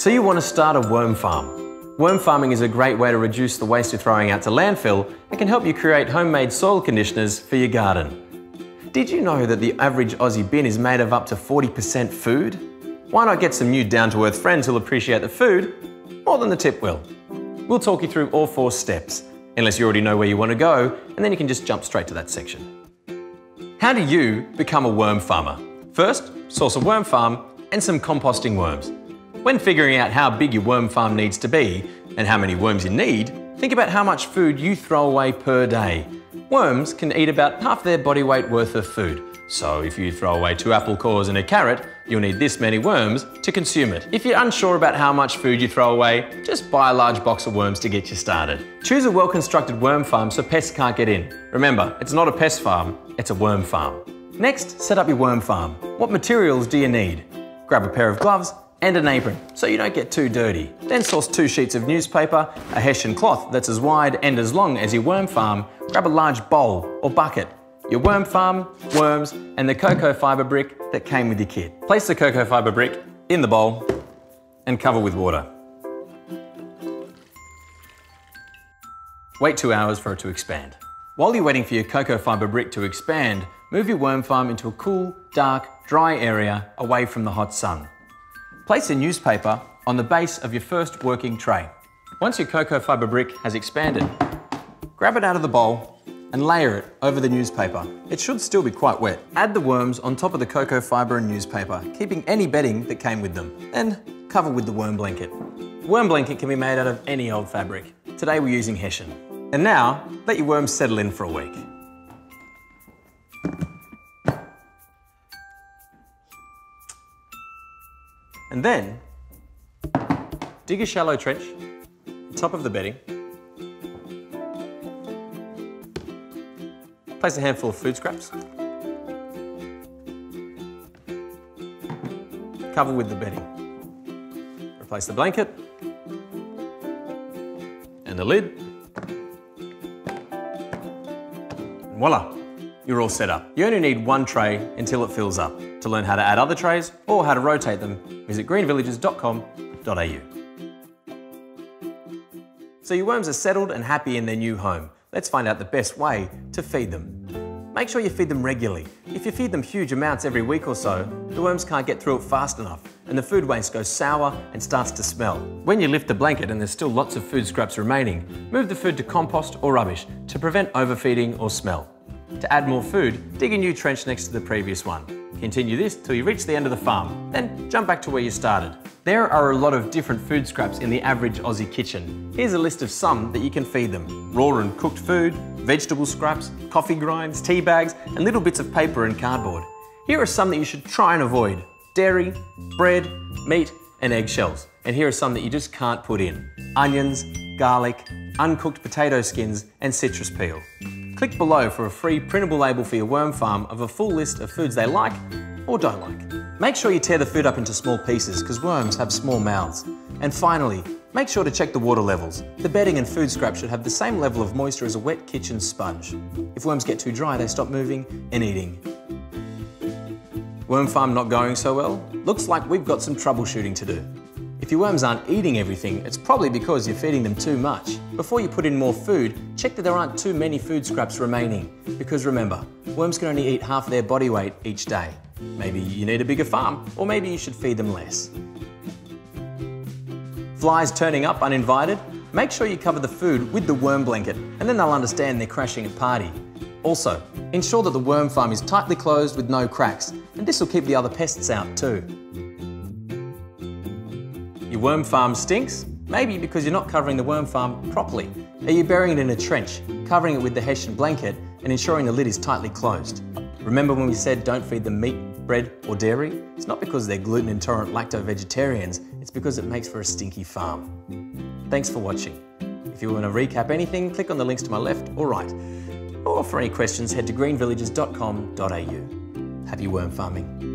So you want to start a worm farm. Worm farming is a great way to reduce the waste you're throwing out to landfill and can help you create homemade soil conditioners for your garden. Did you know that the average Aussie bin is made of up to 40% food? Why not get some new down-to-earth friends who'll appreciate the food more than the tip will? We'll talk you through all four steps, unless you already know where you want to go, and then you can just jump straight to that section. How do you become a worm farmer? First, source a worm farm and some composting worms. When figuring out how big your worm farm needs to be and how many worms you need, think about how much food you throw away per day Worms can eat about half their body weight worth of food. So if you throw away two apple cores and a carrot, you'll need this many worms to consume it. If you're unsure about how much food you throw away, just buy a large box of worms to get you started. Choose a well-constructed worm farm so pests can't get in. Remember, it's not a pest farm, it's a worm farm. Next, set up your worm farm. What materials do you need? Grab a pair of gloves and an apron so you don't get too dirty. Then source two sheets of newspaper, a hessian cloth that's as wide and as long as your worm farm, grab a large bowl or bucket, your worm farm, worms, and the cocoa fibre brick that came with your kit. Place the cocoa fibre brick in the bowl and cover with water. Wait two hours for it to expand. While you're waiting for your cocoa fibre brick to expand, move your worm farm into a cool, dark, dry area away from the hot sun. Place a newspaper on the base of your first working tray. Once your cocoa fibre brick has expanded, grab it out of the bowl and layer it over the newspaper. It should still be quite wet. Add the worms on top of the cocoa fibre and newspaper, keeping any bedding that came with them. Then cover with the worm blanket. Worm blanket can be made out of any old fabric. Today we're using hessian. And now, let your worms settle in for a week. And then, dig a shallow trench, top of the bedding. Place a handful of food scraps. Cover with the bedding. Replace the blanket and the lid. And voila, you're all set up. You only need one tray until it fills up. To learn how to add other trays or how to rotate them, visit greenvillages.com.au. So your worms are settled and happy in their new home. Let's find out the best way to feed them. Make sure you feed them regularly. If you feed them huge amounts every week or so, the worms can't get through it fast enough and the food waste goes sour and starts to smell. When you lift the blanket and there's still lots of food scraps remaining, move the food to compost or rubbish to prevent overfeeding or smell. To add more food, dig a new trench next to the previous one. Continue this till you reach the end of the farm, then jump back to where you started. There are a lot of different food scraps in the average Aussie kitchen. Here's a list of some that you can feed them. Raw and cooked food, vegetable scraps, coffee grinds, tea bags, and little bits of paper and cardboard. Here are some that you should try and avoid. Dairy, bread, meat, and eggshells. And here are some that you just can't put in. Onions, garlic, uncooked potato skins, and citrus peel. Click below for a free printable label for your worm farm of a full list of foods they like or don't like. Make sure you tear the food up into small pieces because worms have small mouths. And finally, make sure to check the water levels. The bedding and food scrap should have the same level of moisture as a wet kitchen sponge. If worms get too dry, they stop moving and eating. Worm farm not going so well? Looks like we've got some troubleshooting to do. If your worms aren't eating everything, it's probably because you're feeding them too much. Before you put in more food, check that there aren't too many food scraps remaining. Because remember, worms can only eat half their body weight each day. Maybe you need a bigger farm, or maybe you should feed them less. Flies turning up uninvited? Make sure you cover the food with the worm blanket, and then they'll understand they're crashing a party. Also, ensure that the worm farm is tightly closed with no cracks, and this will keep the other pests out too. Your worm farm stinks? Maybe because you're not covering the worm farm properly. Are you burying it in a trench, covering it with the hessian blanket and ensuring the lid is tightly closed? Remember when we said don't feed them meat, bread or dairy? It's not because they're gluten intolerant lacto-vegetarians, it's because it makes for a stinky farm. Thanks for watching. If you want to recap anything, click on the links to my left or right. Or for any questions, head to greenvillages.com.au. Happy worm farming.